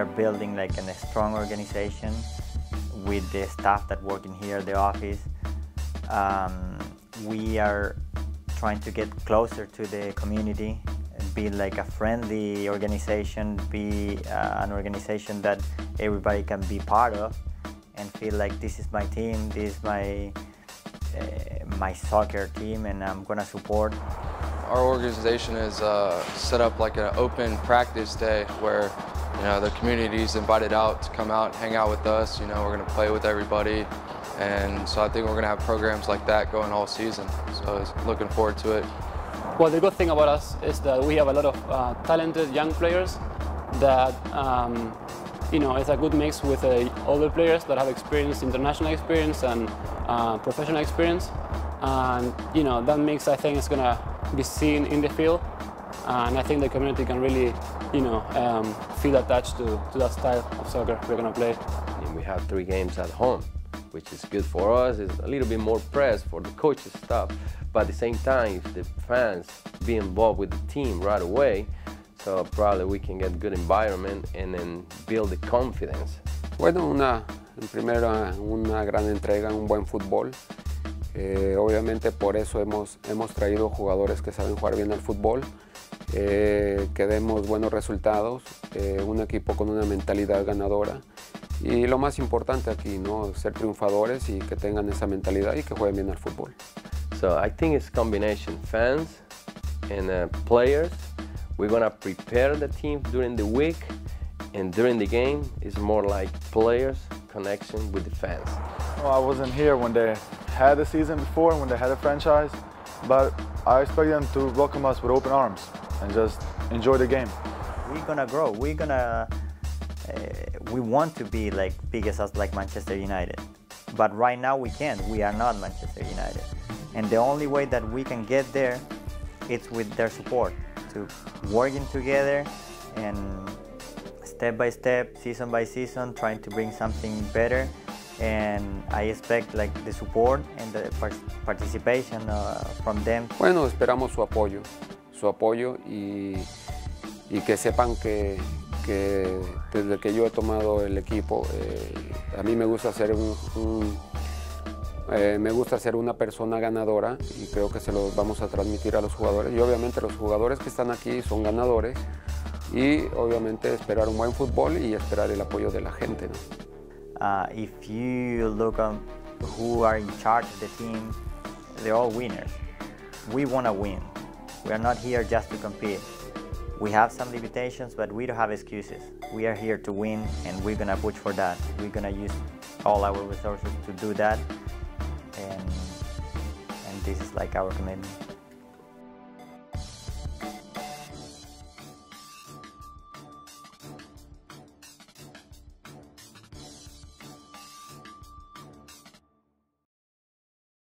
are building like a strong organization with the staff that work in here, the office. Um, we are trying to get closer to the community, be like a friendly organization, be uh, an organization that everybody can be part of and feel like this is my team, this is my, uh, my soccer team and I'm gonna support. Our organization is uh, set up like an open practice day where you know the community is invited out to come out, hang out with us. You know we're gonna play with everybody, and so I think we're gonna have programs like that going all season. So looking forward to it. Well, the good thing about us is that we have a lot of uh, talented young players that um, you know it's a good mix with uh, older players that have experience, international experience and uh, professional experience, and you know that mix I think is gonna be seen in the field, and I think the community can really, you know, um, feel attached to, to that style of soccer we're gonna play. And we have three games at home, which is good for us. It's a little bit more press for the coaches stuff, but at the same time, if the fans be involved with the team right away, so probably we can get a good environment and then build the confidence. Bueno, una, primero una gran entrega, un buen fútbol. Eh, obviamente por eso hemos, hemos traído jugadores que saben jugar bien al fútbol, eh, que demos buenos resultados, eh, un equipo con una mentalidad ganadora y lo más importante aquí, ¿no? ser triunfadores y que tengan esa mentalidad y que jueguen bien al fútbol. So I think it's combination fans and uh, players. We're gonna prepare the team during the week and during the game it's more like players connection with the fans. Well, I wasn't here when they had the season before, when they had a franchise, but I expect them to welcome us with open arms and just enjoy the game. We're gonna grow. We're gonna. Uh, we want to be like biggest as like Manchester United, but right now we can't. We are not Manchester United, and the only way that we can get there, it's with their support, to working together, and step by step, season by season, trying to bring something better and I expect like the support and the participation uh, from them. Bueno, esperamos su apoyo, su apoyo y, y que sepan que, que, desde que yo he tomado el equipo, eh, a mí me gusta ser un, un eh, me gusta ser una persona ganadora y creo que se lo vamos a transmitir a los jugadores. Y obviamente los jugadores que están aquí son ganadores y obviamente esperar un buen fútbol y esperar el apoyo de la gente. ¿no? Uh, if you look at who are in charge of the team, they're all winners. We want to win. We are not here just to compete. We have some limitations, but we don't have excuses. We are here to win, and we're gonna push for that. We're gonna use all our resources to do that, and and this is like our commitment.